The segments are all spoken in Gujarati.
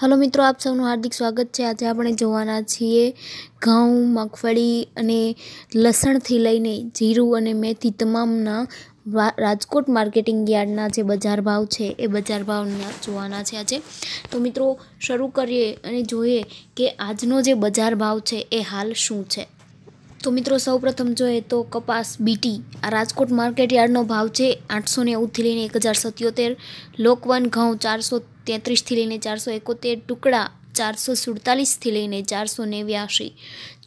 હલો મિત્રો, આપ સૌનું હાર્દિક સ્વાગત છે. આજે આપણે જોવાના છીએ ઘઉં, મગફળી અને લસણથી લઈને જીરું અને મેથી તમામના રાજકોટ માર્કેટિંગ યાર્ડના જે બજાર ભાવ છે એ બજાર ભાવના જોવાના છે આજે. તો મિત્રો, શરૂ કરીએ અને જોઈએ કે આજનો જે બજાર ભાવ છે એ હાલ શું છે. તો મિત્રો, સૌપ્રથમ જોઈએ તો કપાસ બીટી. આ રાજકોટ માર્કેટ યાર્ડનો ભાવ છે આઠસો નેવુંથી લઈને એક હજાર સત્યોતેર. લોકવન ઘઉં ચારસો તેત્રીસથી લઈને ચારસો એકોતેર. ટુકડા ચારસો સુડતાલીસથી લઈને ચારસો નેવ્યાશી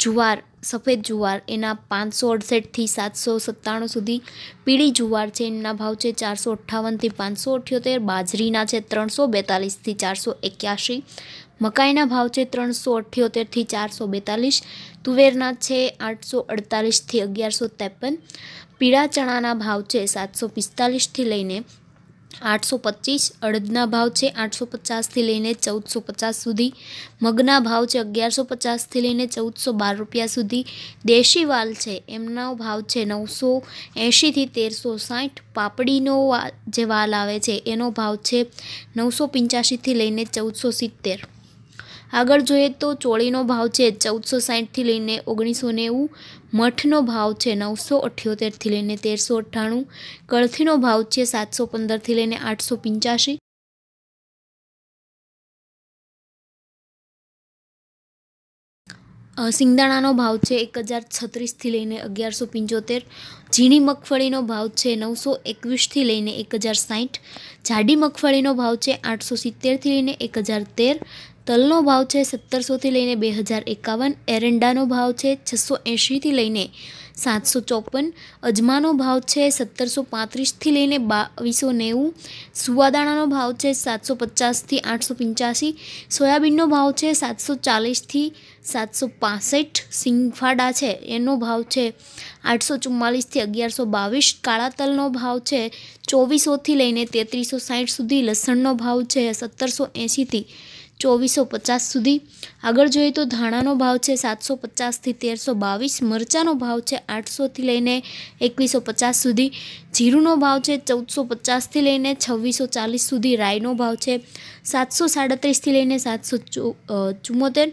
જુવાર, સફેદ જુવાર, એના પાંચસો અડસઠથી સાતસો સત્તાણું સુધી પીળી જુવાર છે. એના ભાવ છે ચારસો અઠ્ઠાવનથી પાંચસો અઠ્યોતેર, બાજરીના છે ત્રણસો બેતાલીસથી ચારસો એક્યાસી મકાઈના ભાવ છે ત્રણસો અઠ્યોતેરથી ચારસો બેતાલીસ, તુવેરના છે આઠસો અડતાલીસથી અગિયારસો ત્રેપન, પીળા ચણાના ભાવ છે સાતસો પિસ્તાલીસથી લઈને આઠસો પચીસ, અડદના ભાવ છે આઠસો પચાસથી લઈને ચૌદસો પચાસ સુધી, મગના ભાવ છે અગિયારસો પચાસથી લઈને ચૌદસો બાર રૂપિયા સુધી, દેશી વાલ છે એમનો ભાવ છે નવસો એંશીથી તેરસો સાઠ, પાપડીનો જે વાલ આવે છે એનો ભાવ છે નવસો પંચ્યાસીથી લઈને ચૌદસો સિત્તેર. આગળ જોઈએ તો ચોળીનો ભાવ છે ચૌદસો સાહીઠથી લઈને ઓગણીસો નેવું, મઠનો ભાવ છે નવસો અઠ્યોતેરથી લઈને તેરસો અઠ્ઠાણું, કળથીનો ભાવ છે સાતસો પંદરથી લઈને આઠસો પંચ્યાસી સિંગદાણાનો ભાવ છે એક હજાર છત્રીસથી લઈને અગિયારસો પંચોતેર, ઝીણી મગફળીનો ભાવ છે નવસો એકવીસથી લઈને એક હજાર સાહીઠ, જાડી મગફળીનો ભાવ છે આઠસો સિત્તેરથી લઈને એક હજાર તેર તલનો ભાવ છે સત્તરસોથી લઈને બે હજાર એકાવન, એરંડાનો ભાવ છે છસો એંશીથી લઈને સાતસો ચોપન, અજમાનો ભાવ છે સત્તરસો પાંત્રીસથી લઈને બાવીસો નેવું, સુવાદાણાનો ભાવ છે સાતસો પચાસથી આઠસો પંચ્યાસી, સોયાબીનનો ભાવ છે સાતસો ચાલીસથી સાતસો પાસઠ, સિંગફાડા છે એનો ભાવ છે આઠસો ચુમ્માલીસથી અગિયારસો બાવીસ, કાળા તલનો ભાવ છે ચોવીસોથી લઈને તેત્રીસો સાઠ સુધી લસણનો ભાવ છે સત્તરસો એંશીથી ચોવીસો પચાસ સુધી. આગળ જોઈએ તો ધાણાનો ભાવ છે સાતસો પચાસથી તેરસો બાવીસ, મરચાંનો ભાવ છે આઠસોથી લઈને એકવીસો પચાસ સુધી. જીરુંનો ભાવ છે ચૌદસો પચાસથી લઈને છવ્વીસો ચાલીસ સુધી. રાઈનો ભાવ છે સાતસો સાડત્રીસથી લઈને સાતસો ચુમ્મોતેર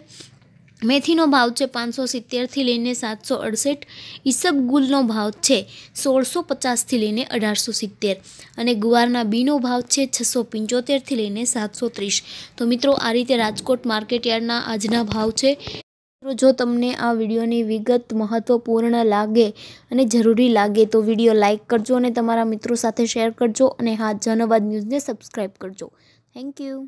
મેથીનો ભાવ છે પાંચસો સિત્તેરથી લઈને સાતસો અડસઠ. ઈસબગુલનો ભાવ છે સોળસો પચાસથી લઈને અઢારસો સિત્તેર. અને ગુવારના બીનો ભાવ છે છસો પંચોતેરથી લઈને સાતસો ત્રીસ. તો મિત્રો, આ રીતે રાજકોટ માર્કેટયાર્ડના આજના ભાવ છે. જો તમને આ વિડીયોની વિગત મહત્ત્વપૂર્ણ લાગે અને જરૂરી લાગે, તો વીડિયો લાઇક કરજો અને તમારા મિત્રો સાથે શેર કરજો અને હા, જનવાદ ન્યૂઝને સબસ્ક્રાઈબ કરજો. Thank you.